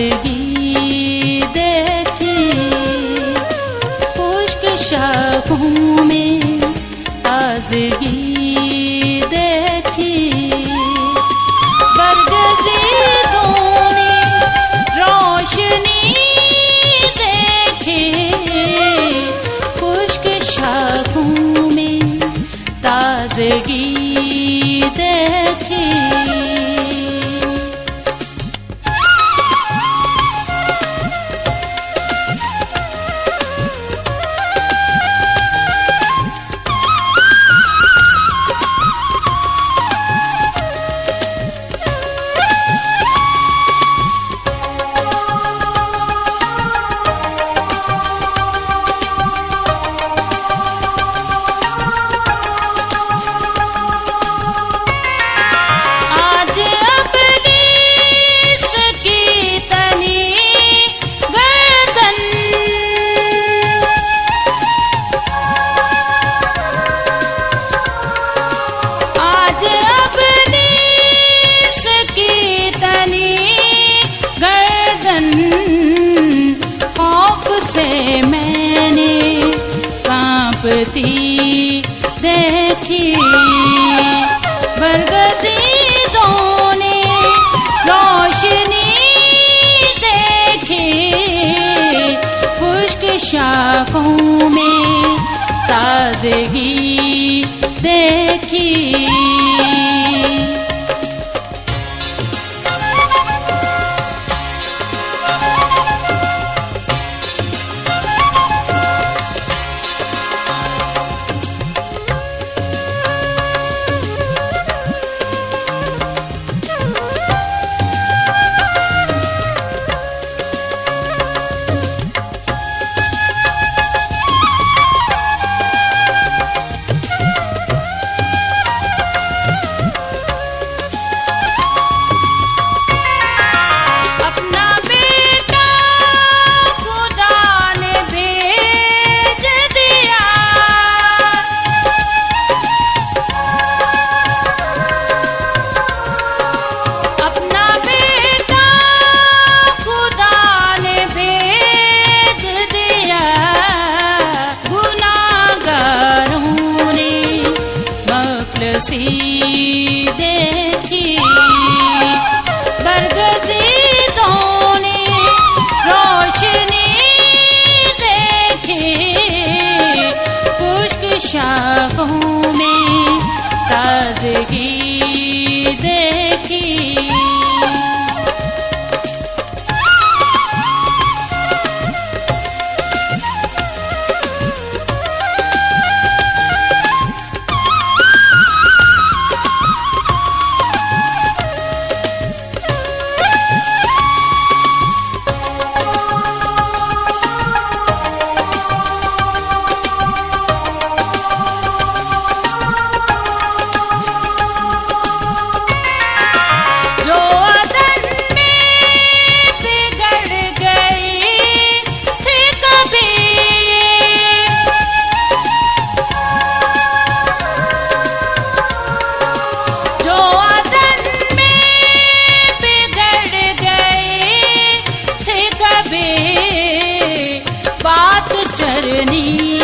ताजगी देखी। खुश्क शाखों में ताजगी देखी। बरगजी दोने रोशनी देखी। खुश्क शाखों में ताजगी कांपती देखी बरगजी see.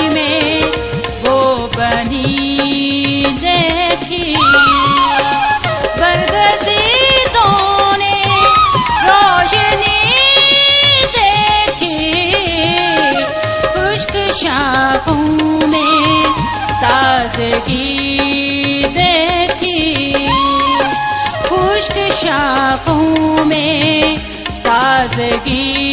में वो बनी देखी। बरगजी दोने रोशनी देखी। खुश्क शाखों में ताजगी देखी। खुश्क शाखों में ताजगी